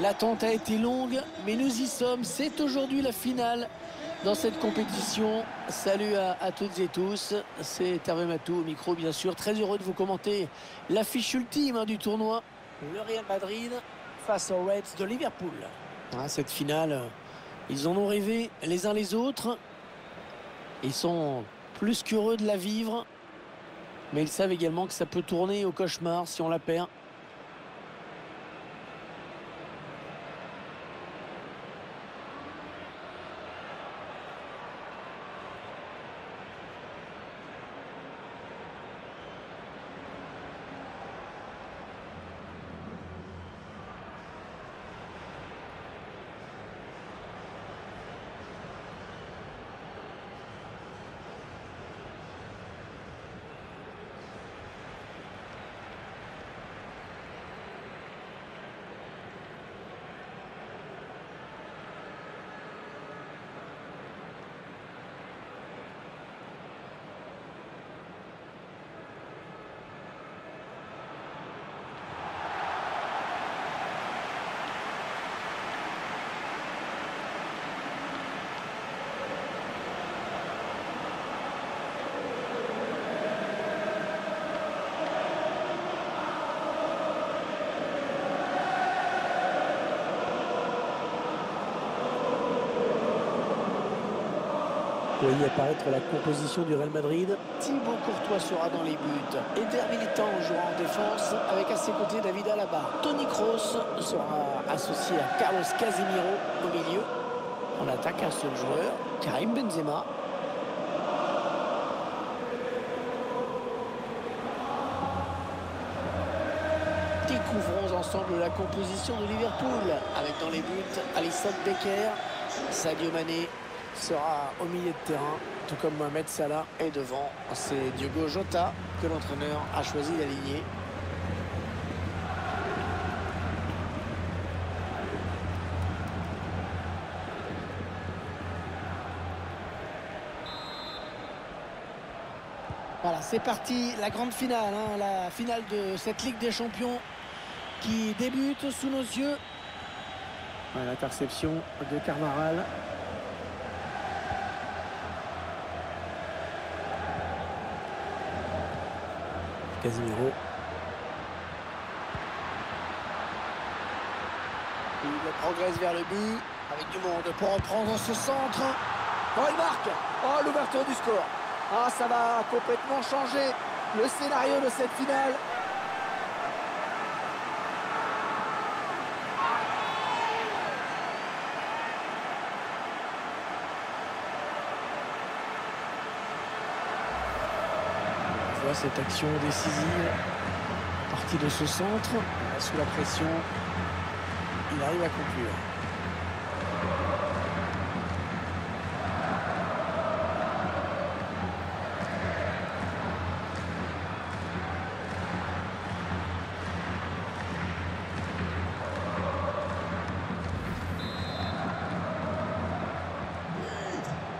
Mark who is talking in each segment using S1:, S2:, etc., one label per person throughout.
S1: L'attente a été longue, mais nous y sommes. C'est aujourd'hui la finale dans cette compétition. Salut à, toutes et tous. C'est Hervé Matou au micro, bien sûr. Très heureux de vous commenter l'affiche ultime hein, du tournoi. Le Real Madrid face aux Reds de Liverpool. Ah, cette finale, ils en ont rêvé les uns les autres. Ils sont plus qu'heureux de la vivre. Mais ils savent également que ça peut tourner au cauchemar si on la perd. Voyez apparaître la composition du Real Madrid. Thibaut Courtois sera dans les buts. Eder Militant jouera en défense avec à ses côtés David Alaba. Tony Kroos sera associé à Carlos Casemiro au milieu. En attaque, un seul joueur, Karim Benzema. Découvrons ensemble la composition de Liverpool avec dans les buts Alisson Becker, Sadio Mané, sera au milieu de terrain, tout comme Mohamed Salah. Et devant, c'est Diogo Jota que l'entraîneur a choisi d'aligner. Voilà, c'est parti, la grande finale, hein, la finale de cette Ligue des Champions qui débute sous nos yeux. L'interception de Carvaral. Casimiro. Il progresse vers le but avec du monde pour reprendre ce centre. Oh, il marque Oh, l'ouverture du score Ah, ça va complètement changer le scénario de cette finale. Cette action décisive. Partie de ce centre, sous la pression, il arrive à conclure.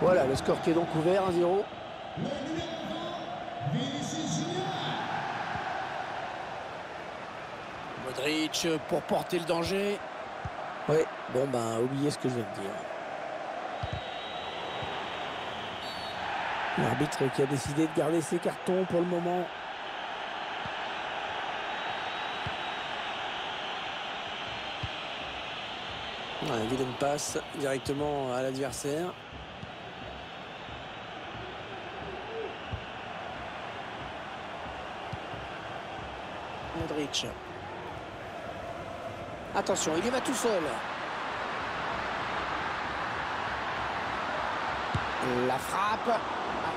S1: Voilà, le score qui est donc ouvert, 1-0. Pour porter le danger. Oui, bon ben, oubliez ce que je viens de dire. L'arbitre qui a décidé de garder ses cartons pour le moment. Vilaine passe directement à l'adversaire. Modric. Attention, il y va tout seul. La frappe.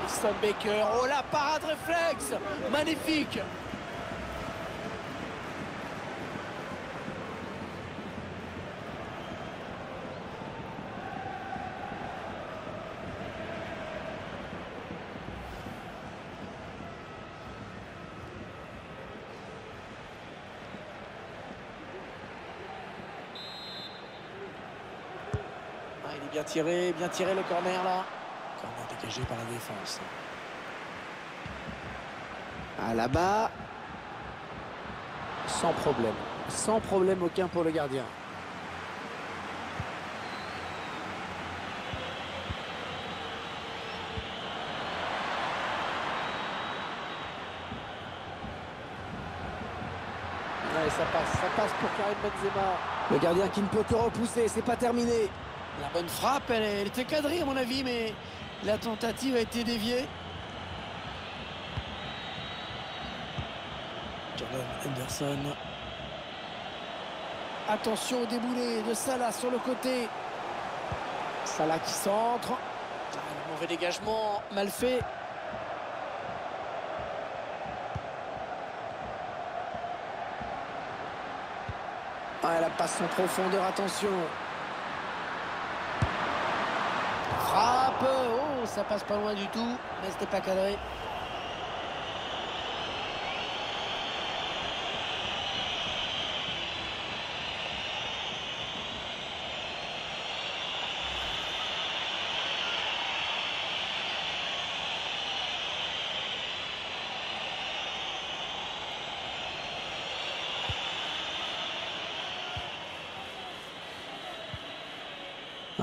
S1: Alisson Baker. Oh, la parade réflexe. Magnifique. bien tiré le corner là. Corner dégagé par la défense. Ah là-bas. Sans problème. Sans problème aucun pour le gardien. Ouais, ça passe, ça passe pour Karim Benzema.
S2: Le gardien qui ne peut que repousser, c'est pas terminé.
S1: La bonne frappe, elle, était cadrée à mon avis, mais la tentative a été déviée. Jordan Henderson. Attention au déboulé de Salah sur le côté. Salah qui centre. Mauvais dégagement, mal fait. Ah, la passe en profondeur, attention. Oh, ça passe pas loin du tout, mais c'était pas cadré.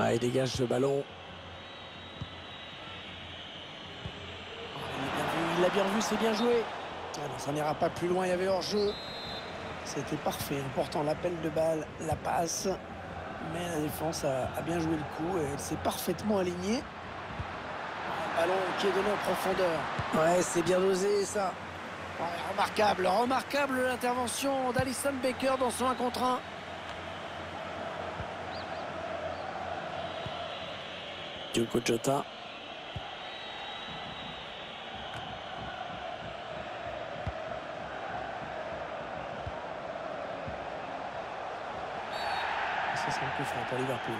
S2: Ah, il dégage ce ballon.
S1: Il l'a bien vu, c'est bien joué. Ah ça n'ira pas plus loin, il y avait hors-jeu. C'était parfait, important l'appel de balle, la passe. Mais la défense a, bien joué le coup et elle s'est parfaitement alignée. Ballon qui est donné en profondeur.
S2: Ouais, c'est bien dosé ça.
S1: Remarquable, remarquable l'intervention d'Alison Baker dans son 1 contre 1.
S2: Diogo Jota.
S1: Liverpool.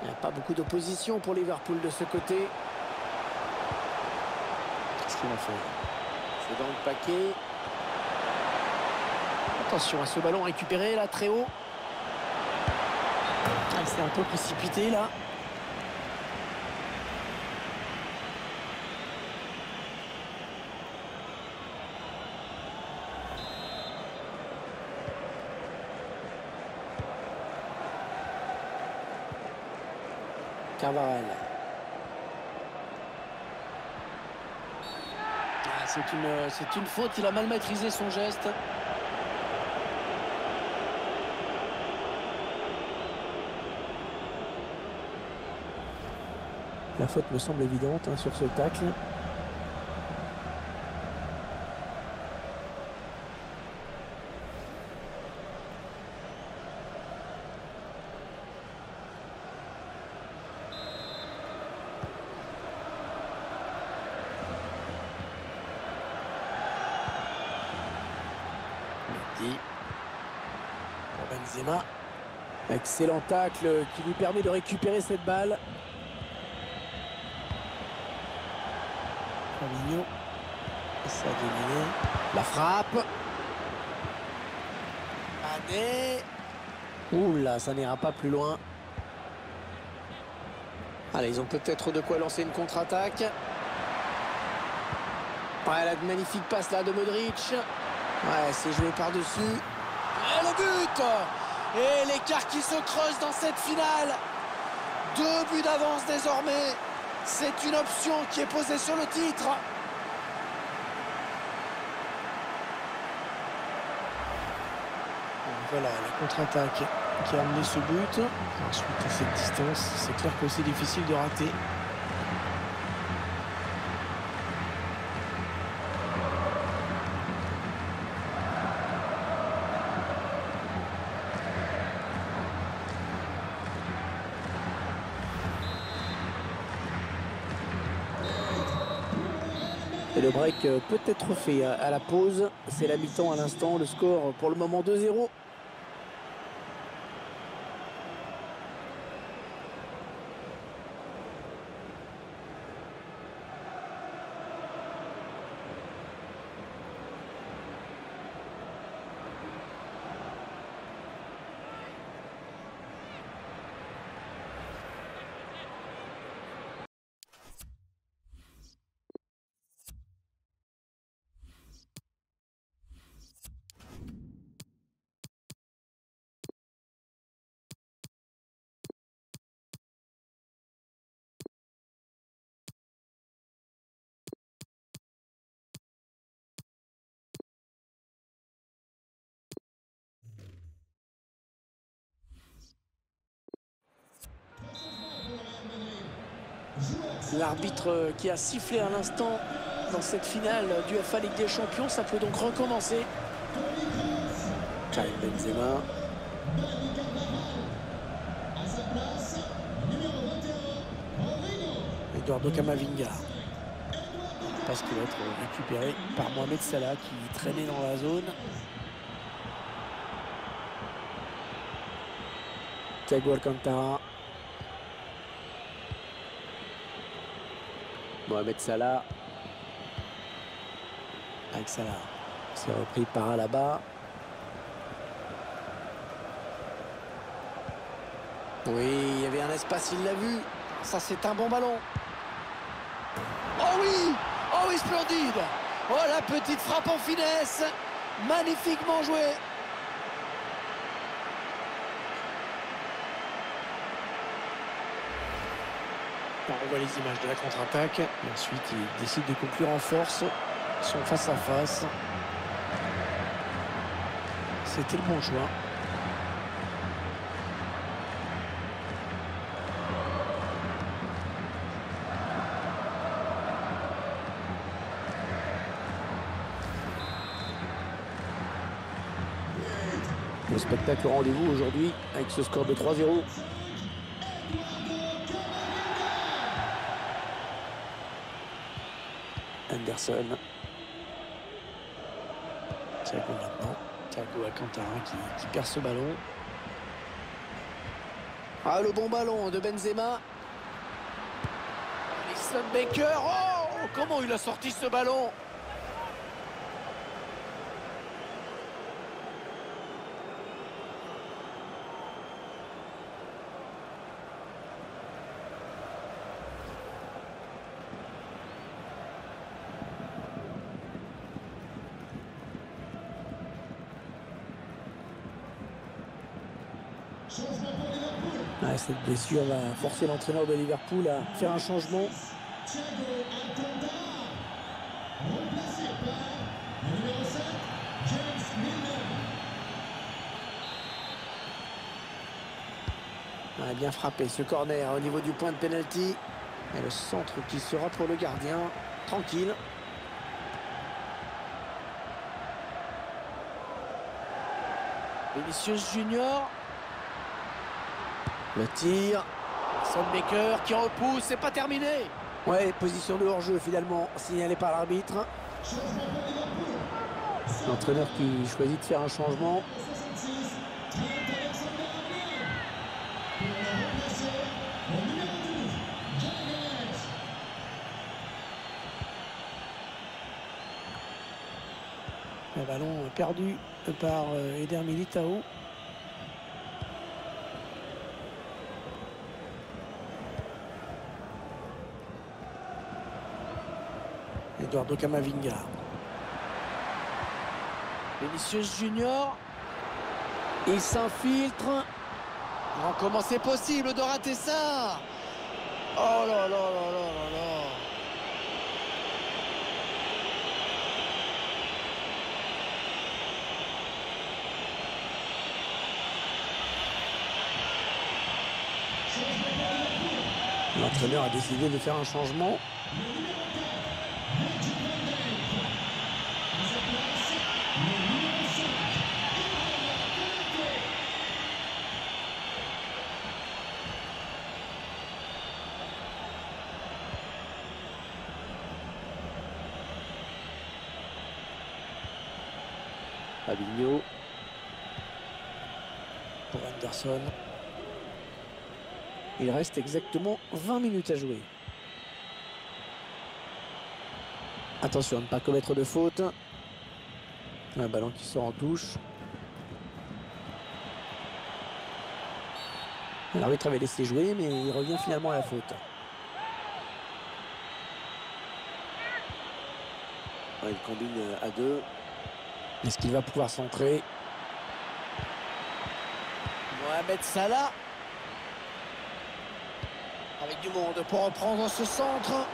S1: Il n'y a pas beaucoup d'opposition pour Liverpool de ce côté. C'est dans le paquet. Attention à ce ballon récupéré là très haut. Ah, C'est un peu précipité là. Carvajal. Ah, C'est une, c'est une faute, il a mal maîtrisé son geste.
S2: La faute me semble évidente hein, sur ce tacle.
S1: Mendy. Pour Benzema.
S2: Excellent tacle qui lui permet de récupérer cette balle.
S1: Fabinho. La frappe. Mané.
S2: Ouh là, ça n'ira pas plus loin.
S1: Allez, ils ont peut-être de quoi lancer une contre-attaque. Ouais, la magnifique passe là de Modric. Ouais, c'est joué par-dessus. Le but Et l'écart qui se creuse dans cette finale. Deux buts d'avance désormais. C'est une option qui est posée sur le titre. Voilà la contre-attaque qui a amené ce but. Ensuite, cette distance, c'est clair que c'est difficile de rater.
S2: Euh, peut être fait à la pause. C'est la mi-temps à l'instant. Le score pour le moment 2-0.
S1: L'arbitre qui a sifflé à l'instant dans cette finale du FA Ligue des Champions, ça peut donc recommencer.
S2: Karim Benzema.
S1: Eduardo Camavinga. Parce qu'il va être récupéré par Mohamed Salah qui traînait dans la zone.
S2: Thiago Alcantara. Mohamed Salah.
S1: Avec Salah.
S2: C'est repris par Alaba.
S1: Oui, il y avait un espace, il l'a vu. Ça, c'est un bon ballon. Oh oui Oh oui, splendide Oh, la petite frappe en finesse Magnifiquement joué On voit les images de la contre-attaque. Ensuite, il décide de conclure en force son face-à-face. C'était le bon choix.
S2: Le spectacle rendez-vous aujourd'hui avec ce score de 3-0. Anderson.
S1: Thiago maintenant. Thiago Alcantara qui, qui perd ce ballon. Ah, le bon ballon de Benzema. Alisson Baker. Oh, comment il a sorti ce ballon?
S2: Cette blessure va forcer l'entraîneur de Liverpool à faire un changement.
S1: Bien frappé ce corner au niveau du point de pénalty. Et le centre qui sera pour le gardien. Tranquille. Vinicius Junior. Le tir. Son Baker qui repousse, c'est pas terminé.
S2: Ouais, position de hors-jeu finalement signalée par l'arbitre. L'entraîneur qui choisit de faire un changement.
S1: Le ballon perdu par euh, Eder Militao. Eduardo Camavinga. Vinicius Junior. Il s'infiltre. Comment c'est possible de rater ça Oh là là là là là là
S2: L'entraîneur a décidé de faire un changement. Fabinho.
S1: Pour Anderson.
S2: Il reste exactement 20 minutes à jouer. Attention à ne pas commettre de faute. Un ballon qui sort en touche. L'arbitre avait laissé jouer, mais il revient finalement à la faute.
S1: il combine à deux.
S2: Est-ce qu'il va pouvoir centrer
S1: Mohamed Salah. Avec du monde pour reprendre ce centre.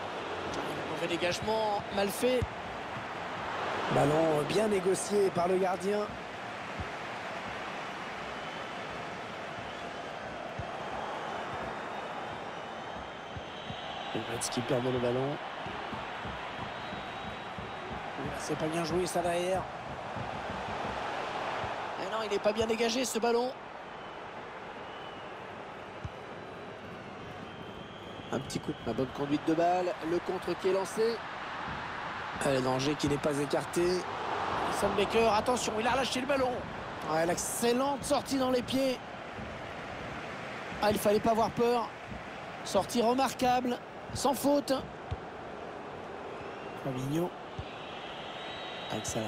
S1: Mauvais dégagement, mal fait.
S2: Ballon bien négocié par le gardien.
S1: Metz qui perd le ballon. C'est pas bien joué ça derrière. Il n'est pas bien dégagé ce ballon. Un petit coup, la bonne conduite de balle, le contre qui est lancé. Le danger qui n'est pas écarté. Sam Baker, attention, il a relâché le ballon. Ouais, L'excellente sortie dans les pieds. Ah, il fallait pas avoir peur. Sortie remarquable, sans faute. Fabinho. Avec ça.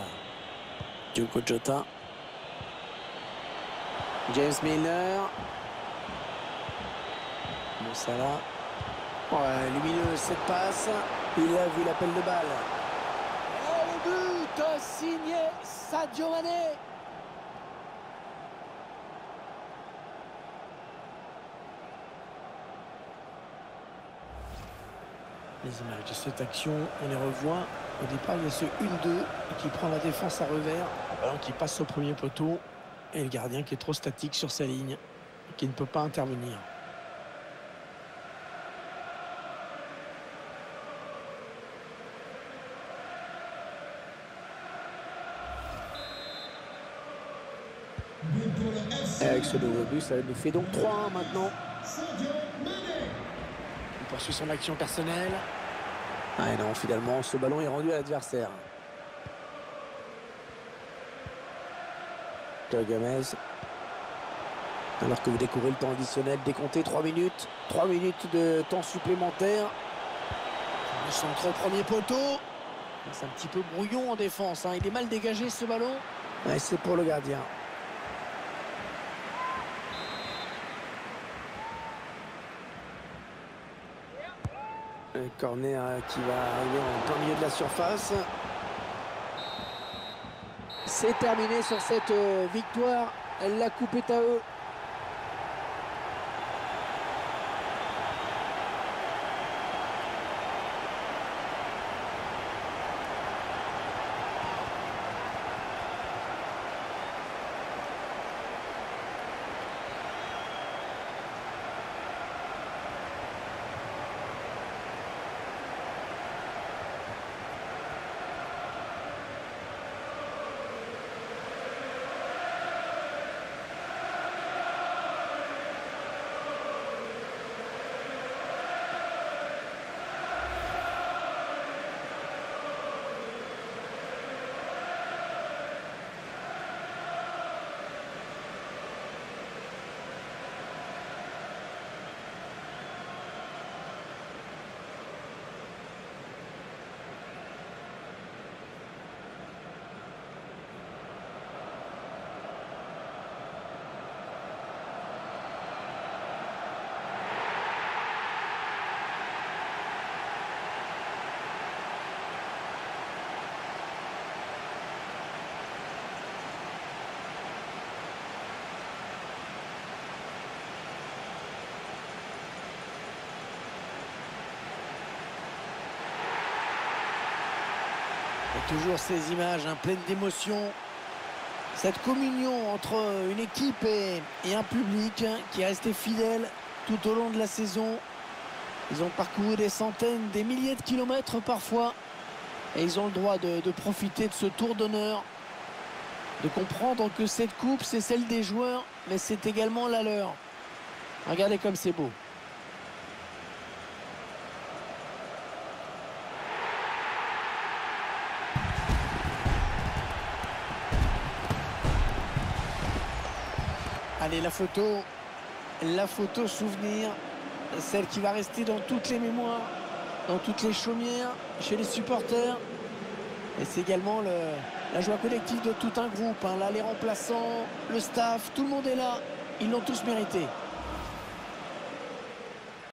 S1: Diogo Jota. James Milner. Moussala. Ouais, lumineux cette passe. Il a vu l'appel de balle. Et le but signé Sadio Mané. Les images de cette action, on les revoit. Au départ, il y a ce 1-2 qui prend la défense à revers. Le ballon qui passe au premier poteau. Et le gardien qui est trop statique sur sa ligne, qui ne peut pas intervenir.
S2: Avec ce nouveau but, ça nous fait donc 3-1 maintenant.
S1: Il poursuit son action personnelle.
S2: Ah et non, finalement, ce ballon est rendu à l'adversaire. Alors que vous découvrez le temps additionnel décompté 3 minutes. 3 minutes de temps supplémentaire.
S1: Le centre au premier poteau. C'est un petit peu brouillon en défense. hein. Il est mal dégagé ce ballon.
S2: C'est pour le gardien. Un corner euh, qui va arriver en plein milieu de la surface.
S1: C'est terminé sur cette euh, victoire. La coupe est à eux. Toujours ces images hein, pleines d'émotion. Cette communion entre une équipe et, un public hein, qui est resté fidèle tout au long de la saison. Ils ont parcouru des centaines, des milliers de kilomètres parfois. Et ils ont le droit de profiter de ce tour d'honneur. De comprendre que cette coupe, c'est celle des joueurs, mais c'est également la leur. Regardez comme c'est beau. Allez, la photo, la photo souvenir, celle qui va rester dans toutes les mémoires, dans toutes les chaumières, chez les supporters. Et c'est également le, la joie collective de tout un groupe. hein. Là, les remplaçants, le staff, tout le monde est là. Ils l'ont tous mérité.